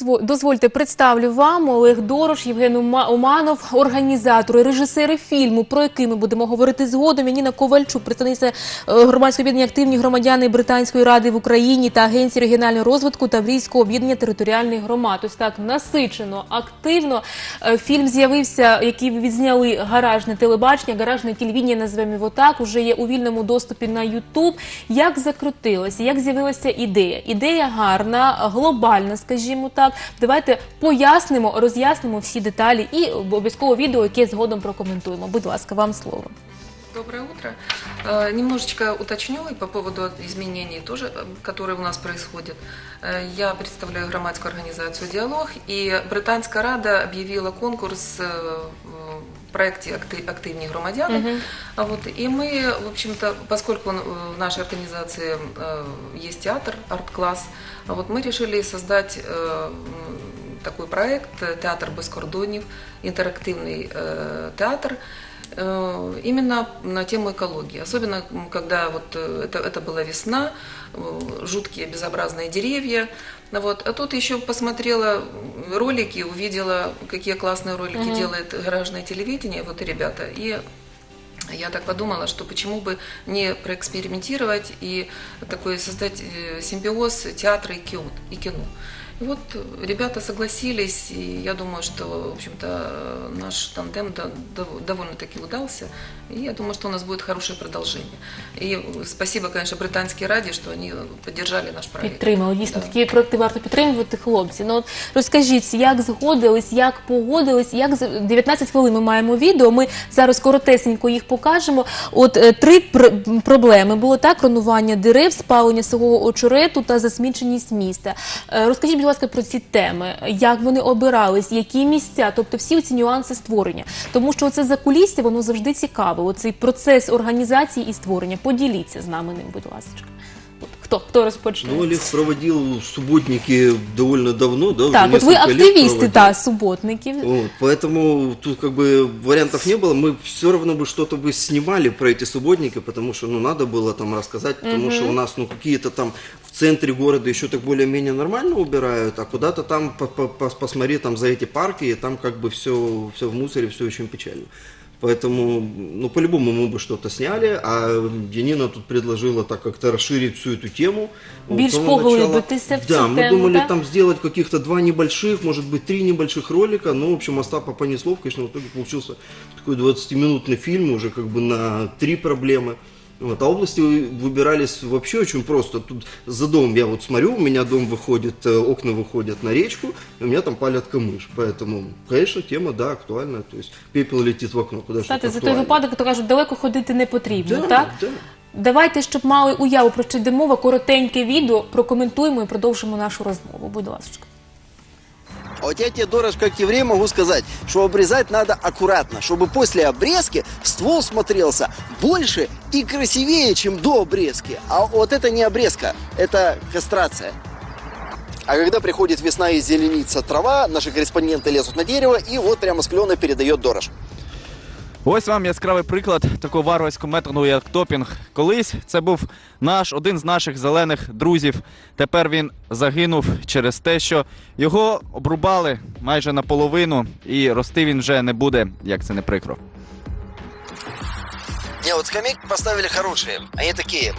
Дозво- Дозвольте, представлю вам Олег Дорош, Євген Ума- Уманов, організатори, режисери фільму, про який ми будемо говорити згодом. Яніна Ковальчук, представниця е, громадського об'єднання активні громадяни Британської ради в Україні та Агенції регіонального розвитку Таврійського об'єднання територіальних громад. Ось так насичено, активно. Е, Фільм з'явився, який відзняли гаражне телебачення, гаражне телевідення, називаємо його так. Уже є у вільному доступі на Ютуб. Як закрутилося, як з'явилася ідея? Ідея гарна, глобальна, скажімо так Давайте пояснимо, роз'яснимо всі деталі і обов'язково відео, яке згодом прокоментуємо. Будь ласка, вам слово. Доброе утро. Э, Немножечко уточню и по поводу изменений тоже, э, которые у нас происходят. Э, Я представляю громадскую организацию «Диалог», и Британская Рада объявила конкурс э, в проекте «Акти- «Активні громадяни». А Вот, и мы, в общем-то, поскольку он, э, в нашей организации э, есть театр, арт-класс, а вот мы решили создать э, м, такой проект э, «Театр без кордонів», интерактивный э, театр, э, именно на тему экологии. Особенно, когда вот э, это, это была весна, э, жуткие безобразные деревья. Ну Вот. А тут еще посмотрела ролики, увидела, какие классные ролики делает гаражное телевидение, вот и ребята. И я так подумала, что почему бы не проэкспериментировать и такой создать э, симбиоз театра и кино. И вот ребята согласились, и я думаю, что, в общем-то, наш тандем до- дов- довольно-таки удался, и я думаю, что у нас будет хорошее продолжение. И спасибо, конечно, Британской Раде, что они поддержали наш проект. Підтримали. Дійсно, Да. такі проекти варто підтримувати хлопці. Ну от розкажіть, як згодились, як погодились, як з- 19 хвилин ми маємо відео. Ми зараз коротесенько їх покажемо. От е, три пр- проблеми було так: кронування дерев, спалення сухого очерету та засміченість міста. Е, Розкажіть, будь ласка, про ці теми, як вони обирались, які місця, тобто всі ці нюанси створення. Тому що це закулісся, воно завжди цікаво. Оцей процес організації і створення. Поділіться з нами ним, будь ласка. От Хто хто розпочне? Ну, Олег проводил субботники довольно давно, да, Так, от ви несколько лет активісти проводил. та суботників. Вот, поэтому тут как бы вариантов не было. Мы все равно бы что-то бы снимали про эти субботники, потому что ну надо было там рассказать, потому что у нас ну какие-то там в центре города еще так более-менее нормально убирают, а куда-то там по- по- по- посмотри там за эти парки, и там как бы все, все в мусоре, все очень печально. Поэтому, ну, по-любому мы бы что-то сняли, а Янина тут предложила так как-то расширить всю эту тему. Більш поглибитися в цю Да, мы тему, думали да? там сделать каких-то два небольших, может быть, три небольших ролика, но, в общем, Остапа понесло, в итоге получился такой 20-минутный фильм уже как бы на три проблемы. Вот, а области выбирались вообще очень просто. Тут за дом я вот смотрю, у меня дом выходит, э, окна выходят на речку, и у меня там палят камыш. Поэтому, конечно, тема, да, актуальная. То есть пепел летит в окно, куда Знаєте, что-то за той актуальное. випадок, то кажуть, далеко ходити не потрібно, Да, так? да. Давайте, щоб мали уяву про що йде мова, коротеньке відео, прокоментуємо і продовжимо нашу розмову. Будь ласка. А вот я тебе, Дорож, как еврей, могу сказать, что обрезать надо аккуратно, чтобы после обрезки ствол смотрелся больше и красивее, чем до обрезки. А вот это не обрезка, это кастрация. А когда приходит весна и зеленится трава, наши корреспонденты лезут на дерево, и вот прямо с клена передает Дорож. Ось вам яскравий приклад такого варварського методу, як топінг. Колись це був наш один з наших зелених друзів. Тепер він загинув через те, що його обрубали майже наполовину, і рости він вже не буде, як це не прикро. Не, вот скамейки поставили хорошие, они такие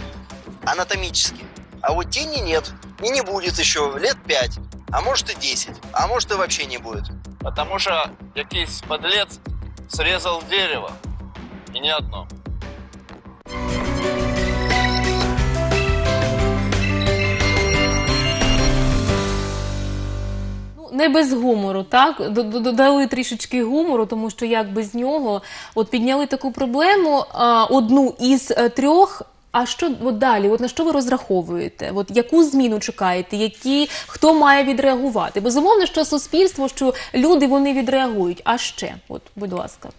анатомические. А вот тени нет, и не будет еще лет пять, а может и 10, а может и вообще не будет. Потому що якийсь подлец срезал дерево. И не одно. Ну, не без гумору, так? Додали трішечки гумору, тому що як без нього от підняли таку проблему, одну із е, трьох. А що от далі? От на що ви розраховуєте? От яку зміну чекаєте? Які хто має відреагувати? Безумовно, що суспільство, що люди вони відреагують. А ще, от, будь ласка.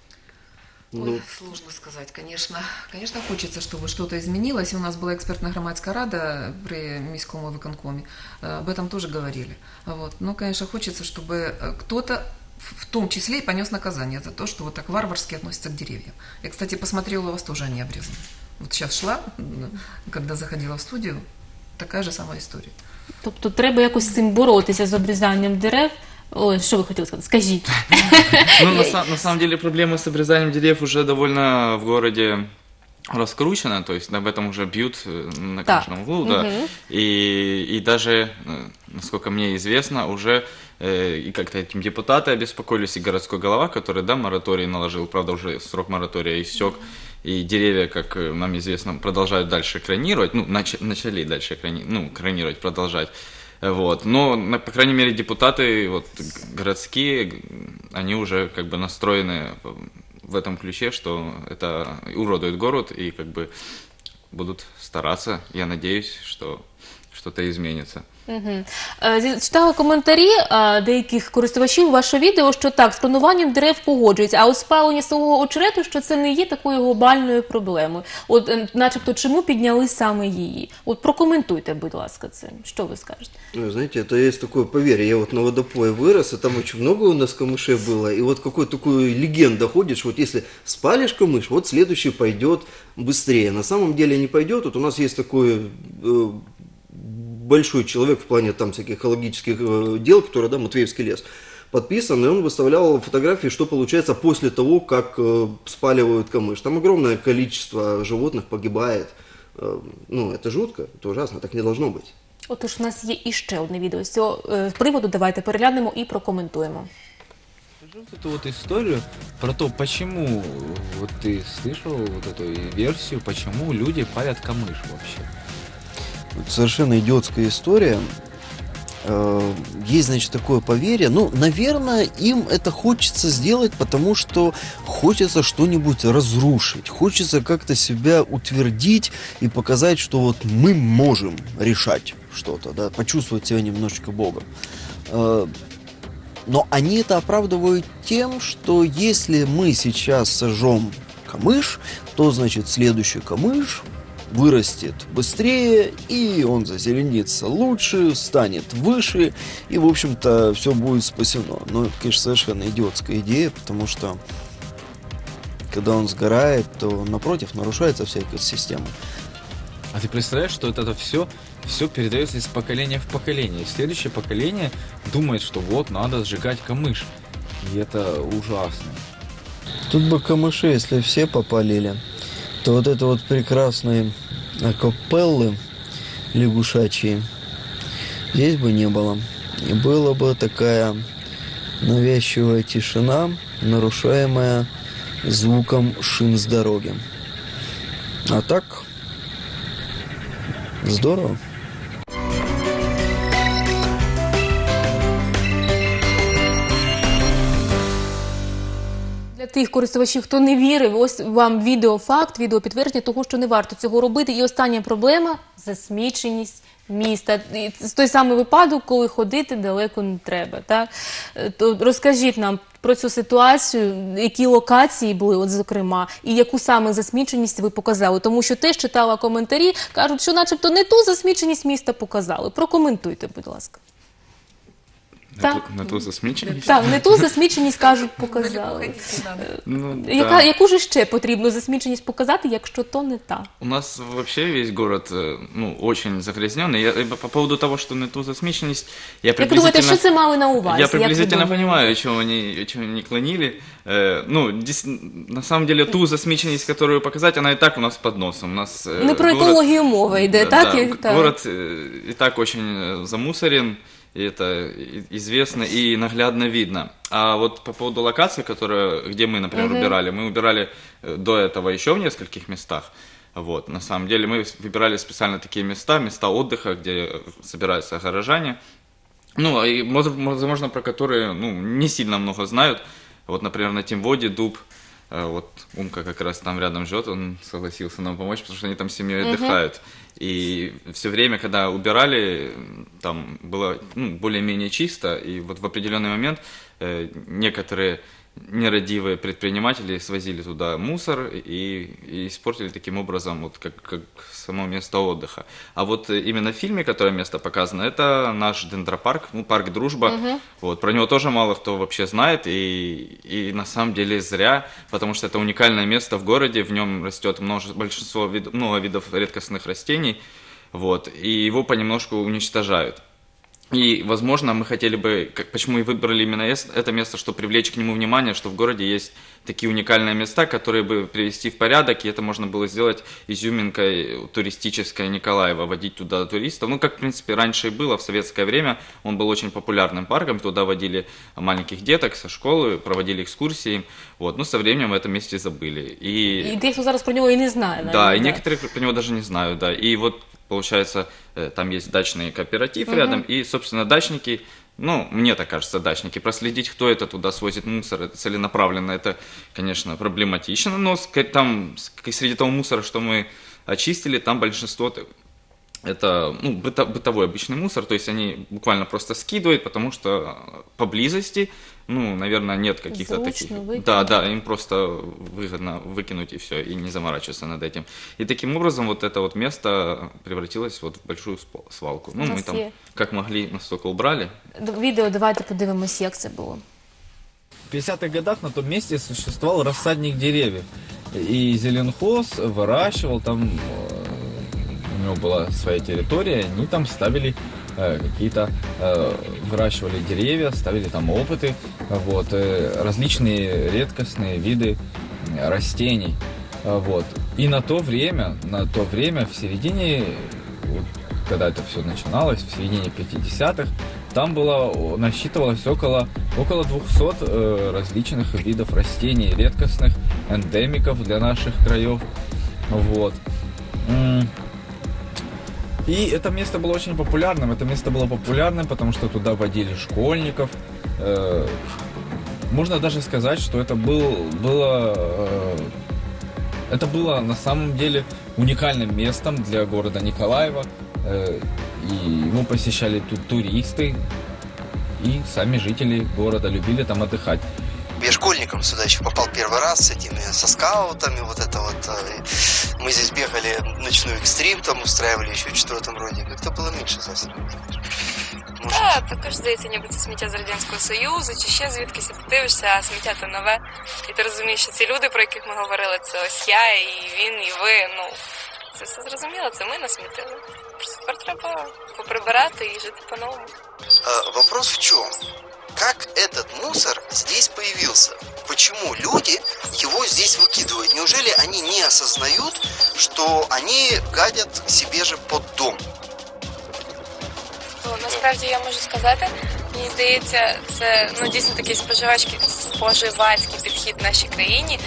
Ну, Ой, сложно сказать, конечно. Конечно, хочется, чтобы что-то изменилось. У нас была экспертная громадская рада при Міському виконкоме. Э, Об этом тоже говорили. Вот. Но, конечно, хочется, чтобы э, кто-то в в том числе и понес наказание за то, что вот так варварски относятся к деревьям. Я, кстати, посмотрела, у вас тоже они обрезаны. Вот сейчас шла, м, когда заходила в студию, такая же самая история. Тобто треба якось з цим боротися з обрізанням дерев. Ой, що ви хотіли сказати? Скажіть. Ну, на, са- на самом деле, проблема с обрезанием деревьев уже довольно в городе раскручена, то есть об этом уже бьют э, на каждом углу, да. И, и даже, э, насколько мне известно, уже э, и как-то этим депутаты обеспокоились, и городской голова, который, да, мораторий наложил, правда, уже срок моратория истек, и деревья, как нам известно, продолжают дальше экранировать, ну, нач- начали дальше экрани- ну, экранировать, продолжать. Вот. Но, на- по крайней мере, депутаты вот, городские, они уже как бы настроены в- этом ключе, что это уродует город и как бы будут стараться. Я надеюсь, что что-то изменится. Мгм. Е, зі- Читала коментарі е, деяких користувачів ваше відео, що так, з клонуванням дерев погоджуються, а от спалення свого очерету, що це не є такою глобальною проблемою. От, е, начебто, чому підняли саме її? От прокоментуйте, будь ласка, це. Що ви скажете? Ну, знаете, это есть такое поверье. Я вот на водопое вырос, и там очень много у нас камышей было. И вот какой такой легенда ходит, что вот если спалишь камыш, вот следующий пойдет быстрее. На самом деле не пойдет. Вот у нас есть такой э, большой человек в плане там всяких экологических э, дел, который, да, Матвеевский лес, подписан, и он выставлял фотографии, что получается после того, как э, спаливают камыш. Там огромное количество животных погибает. Э, ну, это жутко, это ужасно, так не должно быть. Отож, у нас є іще одне відео. З цього е, приводу давайте переглянемо і прокоментуємо. Расскажи вот эту вот историю про то, почему вот ты слышал вот эту версию, почему люди палят камыш вообще. совершенно идиотская история. Э, Есть, значит, такое поверье. Ну, наверное, им это хочется сделать, потому что хочется что-нибудь разрушить. Хочется как-то себя утвердить и показать, что вот мы можем решать что-то, да, почувствовать себя немножечко Богом. Э, Но они это оправдывают тем, что если мы сейчас сожжем камыш, то, значит, следующий камыш вырастет быстрее, и он зазеленится лучше, станет выше, и, в общем-то, все будет спасено. Но это, конечно, совершенно идиотская идея, потому что когда он сгорает, то, напротив, нарушается вся экосистема. А ты представляешь, что это все, все передается из поколения в поколение. И следующее поколение думает, что вот надо сжигать камыш. И это ужасно. Тут бы камыши, если все попалили, то вот это вот прекрасные акапеллы лягушачьи здесь бы не было. И была бы такая навязчивая тишина, нарушаемая звуком шин с дороги. А так, здорово. Для тих користувачів, хто не вірив, ось вам відеофакт, відеопідтвердження того, що не варто цього робити. І остання проблема засміченість міста. Це той самий випадок, коли ходити далеко не треба. То розкажіть нам про цю ситуацію, які локації були, от зокрема, і яку саме засміченість ви показали. Тому що теж читала коментарі, кажуть, що начебто не ту засміченість міста показали. Прокоментуйте, будь ласка. На, Так. ту, на ту засмеченность? Так, не ту засміченість кажуть, Далеко показали. ходить не надо. Ну, Яка, да. яку ж ще потрібно засміченість показати, якщо то не та? У нас вообще весь город, э, ну, очень загрязненный. Я, э, по поводу того, что на ту засмеченность, я Як ви думаєте, приблизительно... що це мали на увазі? Я Як ви приблизительно думаєте? понимаю, чего они, чего они клонили. Э, ну, дес- на самом деле, ту засмеченность, которую показать, она и так у нас под носом. У нас, э, Не про город- екологію мова йде, Да, так? да, І- г- так. Город э, и так очень э, замусорен, И это и- известно и наглядно видно. А вот по поводу локации, которая, где мы, например, убирали, мы убирали э, до этого еще в нескольких местах. Вот, на самом деле мы выбирали специально такие места, места отдыха, где э, собираются горожане. Ну, и, моз- возможно, про которые ну, не сильно много знают. Вот, например, на Тимводе дуб, вот Умка как раз там рядом живет, он согласился нам помочь, потому что они там с семьей отдыхают. И все время, когда убирали, там было ну, более-менее чисто, и вот в определенный момент э, некоторые нерадивые предприниматели свозили туда мусор и, и испортили таким образом вот как, как само место отдыха. А вот именно в фильме, которое место показано, это наш дендропарк, ну, парк Дружба. Вот, про него тоже мало кто вообще знает, и, и на самом деле зря, потому что это уникальное место в городе, в нем растет множе, большинство вид, много видов редкостных растений. вот, и его понемножку уничтожают. И, возможно, мы хотели бы, как, почему и выбрали именно эс- это место, чтобы привлечь к нему внимание, что в городе есть такие уникальные места, которые бы привести в порядок, и это можно было сделать изюминкой туристической Николаева, водить туда туристов. Ну, как, в принципе, раньше и было в советское время, он был очень популярным парком, туда водили маленьких деток со школы, проводили экскурсии, вот, ну, со временем в этом месте забыли. І дехто зараз про нього і не знає. навіть, Да, и некоторые про него даже не знают, да. И вот, получается, э, там есть дачный кооператив рядом, и, собственно, дачники, ну, мне так кажется, дачники, проследить, кто это туда свозит мусор, это целенаправленно, это, конечно, проблематично, но там, среди того мусора, что мы очистили, там большинство это ну, быто- бытовой обычный мусор, то есть они буквально просто скидывают, потому что поблизости, ну, наверное, нет каких-то таких. выкинуть. Да, да, им просто выгодно выкинуть и все, и не заморачиваться над этим. И таким образом вот это вот место превратилось вот в большую свалку. Ну, нас там є- как могли настолько убрали. Відео давайте подивимось, як це було. В 50-х годах на том месте существовал рассадник деревьев. И зеленхоз выращивал там, э, него была своя территория, они там ставили э, какие-то, э, выращивали деревья, ставили там опыты, вот, э, различные редкостные виды растений. Вот. И на то время, на то время, в середине, когда это все начиналось, в середине 50-х, там было, насчитывалось около, около 200 э, различных видов растений, редкостных, эндемиков для наших краев. Вот. И это место было очень популярным. Это место было популярным, потому что туда водили школьников. Э, можно даже сказать, что это был, было, э, это было на самом деле уникальным местом для города Николаева. Э, и его посещали тут туристы, и сами жители города любили там отдыхать. Я школьником сюда еще попал первый раз с этими, со скаутами, вот это вот. э, Мы здесь бегали ночной экстрим, там устраивали еще в четвертом роде. Как-то было меньше засрано. Может, Так, також здається, ніби це сміття з Радянського Союзу, чи ще звідкись і ти дивишся, а сміття то нове. І ти розумієш, що ці люди, про яких ми говорили, це ось я, і він, і ви. Ну, це все зрозуміло, це ми насмітили. Просто тепер треба поприбирати і жити по-новому. э, вопрос в чем? Как этот мусор здесь появился? Почему люди его здесь выкидывают? Неужели они не осознают, что они гадят себе же под дом? Ну, насправді я можу сказати, мені здається, це ну дійсно такий споживацький споживацький підхід в нашій країні.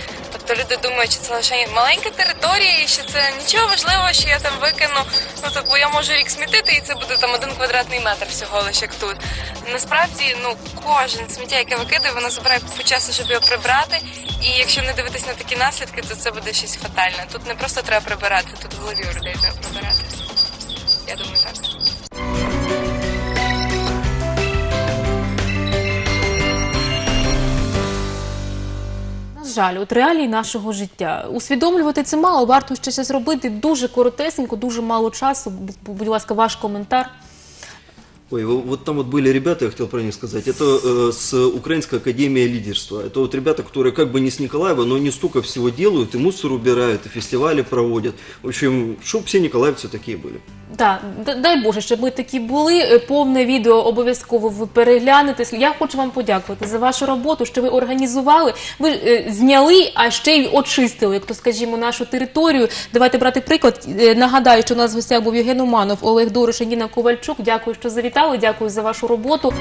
Тобто люди думають, що це лише маленька територія, і що це нічого важливого, що я там викину. Ну так бо я можу рік смітити, і це буде там один квадратний метр всього лише як тут. Насправді, ну кожен сміття, яке викидає, воно забирає по часу, щоб його прибрати. І якщо не дивитись на такі наслідки, то це буде щось фатальне. Тут не просто треба прибирати, тут в голові у людей треба прибирати. Я думаю, так. жаль, от реалії нашого життя. Усвідомлювати це мало, варто ще щось робити дуже коротесенько, дуже мало часу. Будь- Будь ласка, ваш коментар. Ой, во- вот там вот были ребята, я хотел про них сказать, это э, с Украинской Академии Лидерства. Это вот ребята, которые как бы не с Николаева, но они столько всего делают, и мусор убирают, и фестивали проводят. В общем, чтобы все николаевцы такие были. Так, д- дай Боже, щоб ми такі були. Е, Повне відео обов'язково ви переглянете. Я хочу вам подякувати за вашу роботу, що ви організували. Ви е, зняли, а ще й очистили, як то скажімо, нашу територію. Давайте брати приклад. Е, Нагадаю, що у нас в гостях був Євген Уманов, Олег Дорош і Ніна Ковальчук. Дякую, що завітали. Дякую за вашу роботу.